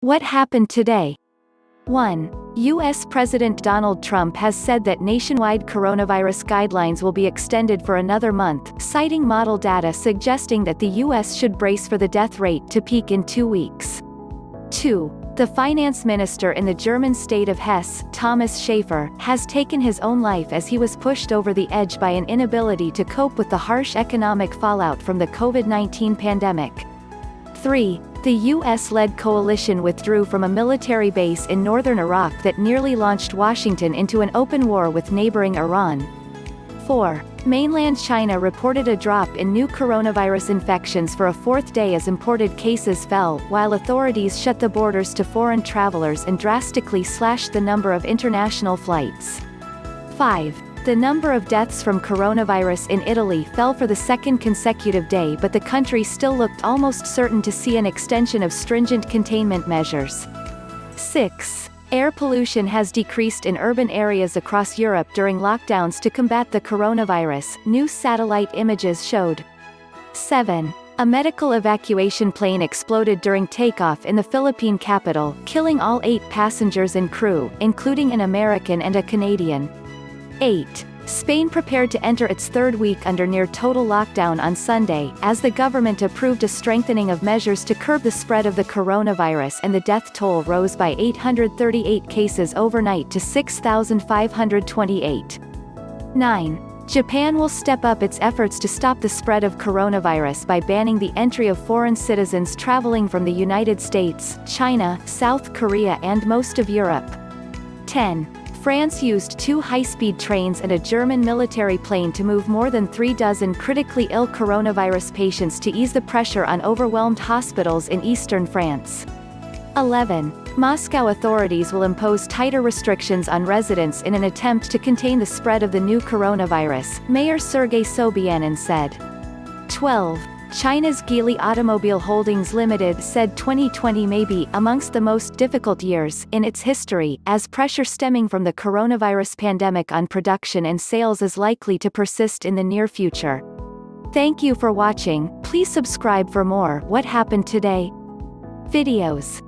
What happened today? 1. U.S. President Donald Trump has said that nationwide coronavirus guidelines will be extended for another month, citing model data suggesting that the U.S. should brace for the death rate to peak in two weeks. 2. The finance minister in the German state of Hesse, Thomas Schaefer, has taken his own life as he was pushed over the edge by an inability to cope with the harsh economic fallout from the COVID-19 pandemic. 3. The U.S.-led coalition withdrew from a military base in northern Iraq that nearly launched Washington into an open war with neighboring Iran. 4. Mainland China reported a drop in new coronavirus infections for a fourth day as imported cases fell, while authorities shut the borders to foreign travelers and drastically slashed the number of international flights. 5. The number of deaths from coronavirus in Italy fell for the second consecutive day but the country still looked almost certain to see an extension of stringent containment measures. 6. Air pollution has decreased in urban areas across Europe during lockdowns to combat the coronavirus, new satellite images showed. 7. A medical evacuation plane exploded during takeoff in the Philippine capital, killing all eight passengers and crew, including an American and a Canadian. 8. Spain prepared to enter its third week under near total lockdown on Sunday, as the government approved a strengthening of measures to curb the spread of the coronavirus and the death toll rose by 838 cases overnight to 6,528. 9. Japan will step up its efforts to stop the spread of coronavirus by banning the entry of foreign citizens traveling from the United States, China, South Korea and most of Europe. 10. France used two high-speed trains and a German military plane to move more than three dozen critically ill coronavirus patients to ease the pressure on overwhelmed hospitals in eastern France. 11. Moscow authorities will impose tighter restrictions on residents in an attempt to contain the spread of the new coronavirus, Mayor Sergei Sobyanin said. 12. China's Geely Automobile Holdings Limited said 2020 may be amongst the most difficult years in its history, as pressure stemming from the coronavirus pandemic on production and sales is likely to persist in the near future. Thank you for watching, please subscribe for more What Happened Today videos.